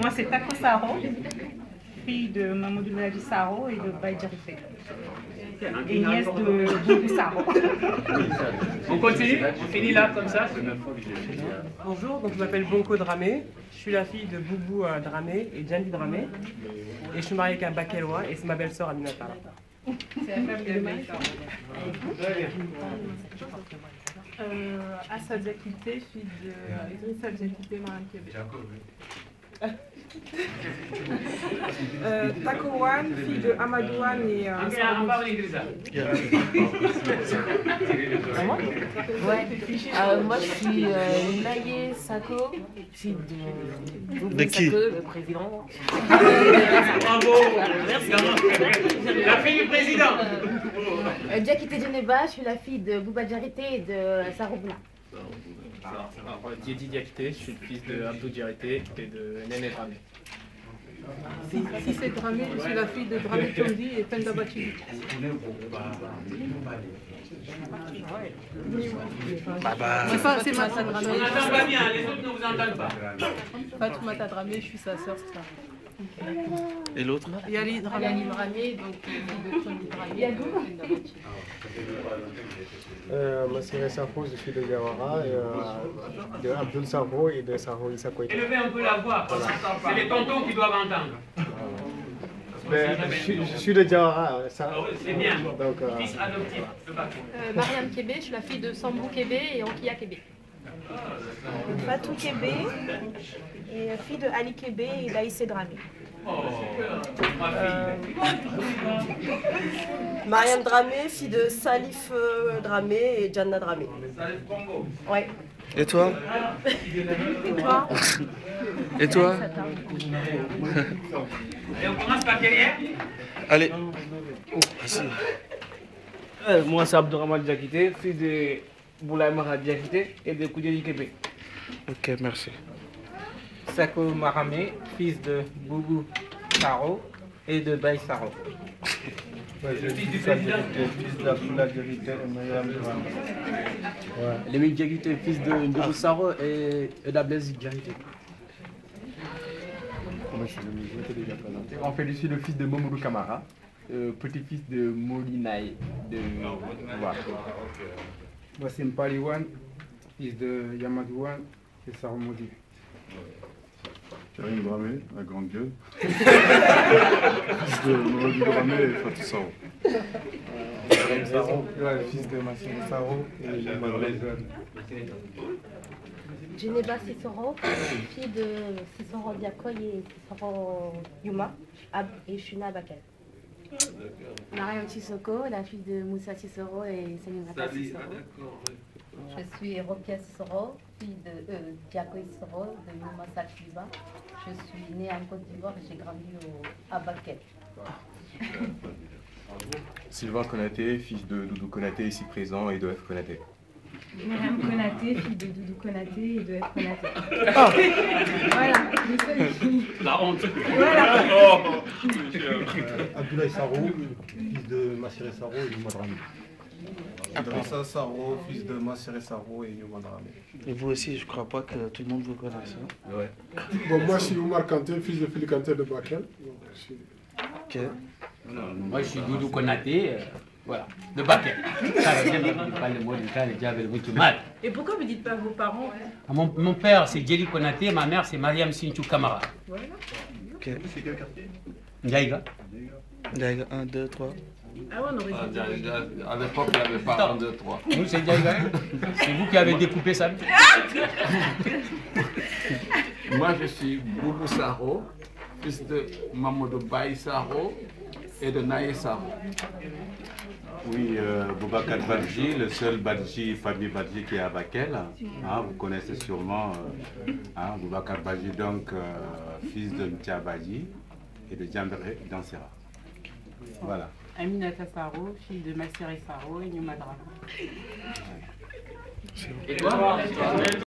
Moi, c'est Tako Saro, fille de Mamadou Nadi Saro et de Baïdjarité. Et nièce de Boubou Saro. On continue On finit là, comme ça Bonjour, donc je m'appelle Bonko Dramé. Je suis la fille de Boubou euh, Dramé et Djandi Dramé. Et je suis mariée avec un Bakelwa et c'est ma belle-sœur Aminata. C'est la femme de. Euh, Assad Diakité, fille de Idrissa Diakité, Mariam Kébé. Euh, Takowan, fille de Amadouane et euh. Ouais. Euh, moi, je suis euh, Naye Sako, fille de De qui Sako, le président. Bravo Merci. La fille du président Euh, Diakité Djeneba, je suis la fille de Bouba Djarité et de Saroubna. Diedi Diakité, je suis le fils de Abdou Djarité et de Néné Dramé. Si, si c'est Dramé, je suis la fille de Dramé Tondi et Penda Bachili. C'est pas- c'est Mata On Dramé. n'entend pas bien, les autres ne vous entendent pas. Fatoumata Dramé, je suis sa sœur. c'est ça. Et l'autre Yali Dramé. Yali Dramé, donc Bachili. Euh, moi, c'est Safo, je suis de Diawara, et, euh, de Abdul Safo et de Saho Issa. Élevez un peu la voix, parce que c'est les tontons qui doivent entendre. Mais je, suis- je suis de Diawara, ça. Ah c'est bien. Donc, euh, Fils adoptif, le bac. Euh, Mariam Kébé, je suis la fille de Sambou Kébé et Ankia Kébé. Fatou Kébé, et fille de Ali Kébé et d'Aïssé Dramé. Oh, ma fille. Mariam Dramé, fille de Salif euh, Dramé et Janna Dramé. Ouais. Et toi Et toi Et toi Et on commence par derrière Allez. Euh, moi, c'est Abdourahman Diakité, fils de Boulaye Mara Diakité et de Koudjeli Kébé. Ok, merci. Sako Maramé, fils de Boubou Saro et de Baye Saro. Le fils du président. Lémi Diakité, fils de Boubou Saro et, et d'Ablaise Diakité. On fait ici le fils de Momodou Kamara, euh, petit-fils de Molinaï de Wa. Moi, c'est Mpaliwan, fils de Yamadouane et Saromodi. Karim Dramé, la grande gueule. Fils de Mamadou Dramé et Fatou Saro. Ouais, fils de Massimo Saro et Yamadouane. Djeneba Sissoro, fille de Sissoro Diakoy et Sissoro Yuma, et Shuna Bakel. Mariam Sissoko, la fille de Moussa Sissoro et Selimata Sissoro. Je suis Rokia Sissoro, fille de euh, Diakoy Sissoro, de Yuma Sakliba. Je suis née en Côte d'Ivoire et j'ai grandi au, à Bakel. Sylvain Konaté, fils de Doudou Konaté, ici présent, et de F Konaté. Myriam Konaté, fille de Doudou Konaté et de F Konaté. Ah. Voilà. La honte. Voilà. Abdoulaye Saro, fils de Massiré Saro et Yuma Dramé. Saro, fils de Massiré Saro et Yuma Dramé. Et vous aussi, je crois pas que tout le monde vous connaisse. hein Ouais. Bon, moi, je suis Oumar Kanté, fils de Philippe Kanté de Bakel. Ok. Moi, je suis Doudou Konaté, euh, voilà, le mal. Et pourquoi vous dites pas vos parents? Ah, Mon, mon père, c'est Djeli Konaté, ma mère, c'est Mariam Sinchou Kamara. Voilà. Ok. C'est quel quartier? Ndiaïga. D'ailleurs, 1, 2, 3. Ah ouais, on aurait dit. À l'époque, il n'y avait pas 1, 2, 3. Nous, c'est Ndiaïga. hein? C'est vous qui avez découpé ça. Moi, je suis Boubou Saro, fils de Mamadou Baye Saro et de Naye Saro. Oui, euh, Boubacar Badji, le seul Badji, famille Badji qui est à Bakel. Hein, vous connaissez sûrement euh, hein, Boubacar Badji, donc euh, fils de Mtia Badji et de Djambere Dansera. Voilà. Aminata Saro, fille de Massiré Saro et Nyuma Drama. Et toi?